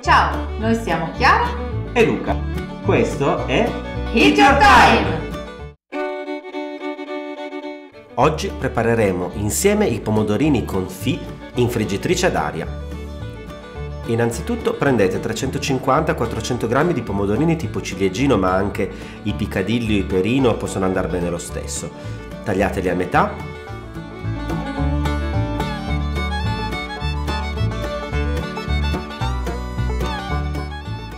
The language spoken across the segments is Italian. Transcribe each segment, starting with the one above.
Ciao, noi siamo Chiara e Luca. Questo è Hit Your Time! Oggi prepareremo insieme i pomodorini confit in friggitrice ad aria. Innanzitutto prendete 350-400 g di pomodorini tipo ciliegino ma anche i picadilli o i perino possono andare bene lo stesso. Tagliateli a metà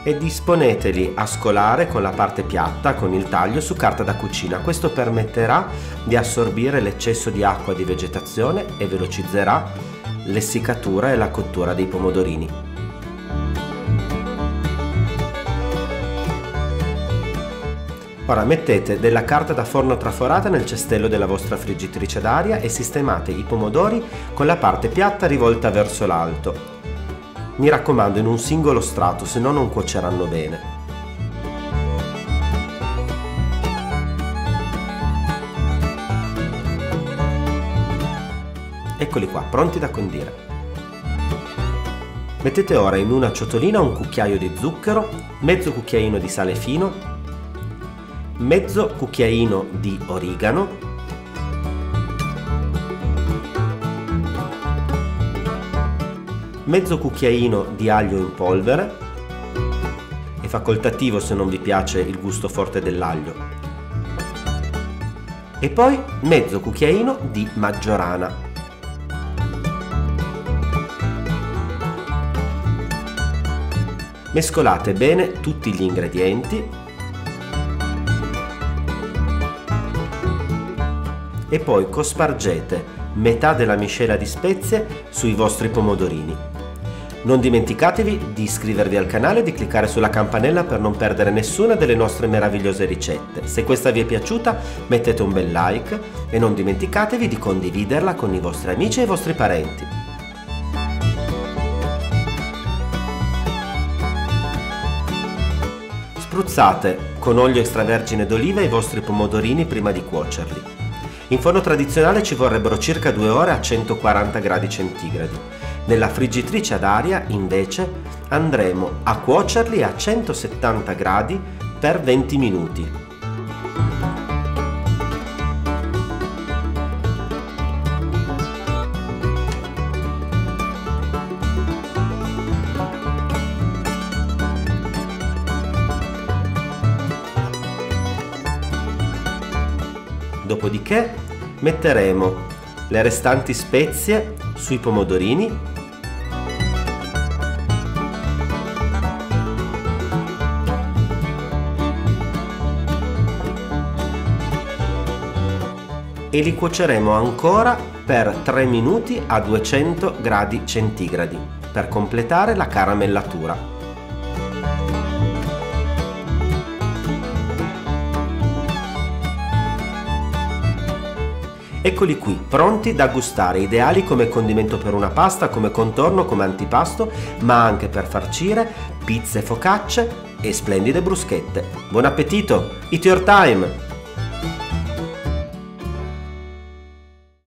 e disponeteli a scolare con la parte piatta con il taglio su carta da cucina. Questo permetterà di assorbire l'eccesso di acqua di vegetazione e velocizzerà l'essiccatura e la cottura dei pomodorini. Ora mettete della carta da forno traforata nel cestello della vostra friggitrice d'aria e sistemate i pomodori con la parte piatta rivolta verso l'alto mi raccomando in un singolo strato, se no non cuoceranno bene. Eccoli qua, pronti da condire. Mettete ora in una ciotolina un cucchiaio di zucchero, mezzo cucchiaino di sale fino, mezzo cucchiaino di origano, mezzo cucchiaino di aglio in polvere, è facoltativo se non vi piace il gusto forte dell'aglio, e poi mezzo cucchiaino di maggiorana. Mescolate bene tutti gli ingredienti e poi cospargete metà della miscela di spezie sui vostri pomodorini. Non dimenticatevi di iscrivervi al canale e di cliccare sulla campanella per non perdere nessuna delle nostre meravigliose ricette. Se questa vi è piaciuta mettete un bel like e non dimenticatevi di condividerla con i vostri amici e i vostri parenti. Spruzzate con olio extravergine d'oliva i vostri pomodorini prima di cuocerli. In forno tradizionale ci vorrebbero circa 2 ore a 140 gradi centigradi. Nella friggitrice ad aria invece andremo a cuocerli a 170 gradi per 20 minuti. Dopodiché metteremo le restanti spezie sui pomodorini e li cuoceremo ancora per 3 minuti a 200 gradi centigradi per completare la caramellatura. Eccoli qui, pronti da gustare, ideali come condimento per una pasta, come contorno, come antipasto, ma anche per farcire pizze, focacce e splendide bruschette. Buon appetito! Eat your time!